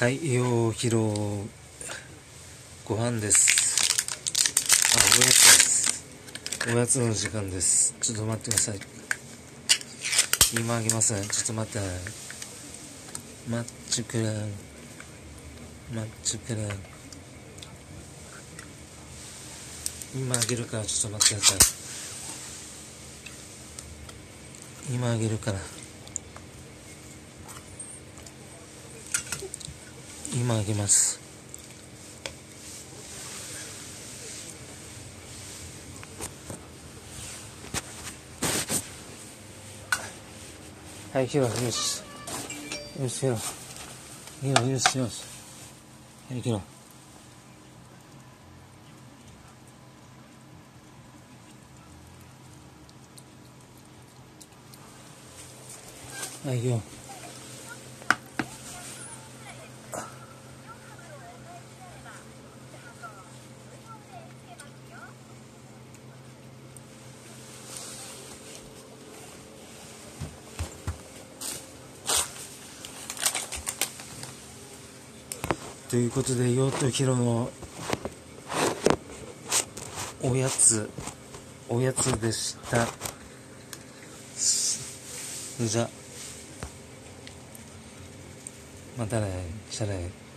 はい、よう、ひろご飯です。あ、おやつです。おやつの時間です。ちょっと待ってください。今あげますね。ちょっと待って。待っちゅくれん。待っちゅくれん。今あげるからちょっと待ってください。今あげるから。今あげます。はい、ヒロ、よし。よし、ヒロ。ヒロ、よし、よし。はい、ヒロ。はい、ヒロ。ということで、ヨットヒロのおやつ、おやつでした。じゃあ、またね、シャレ。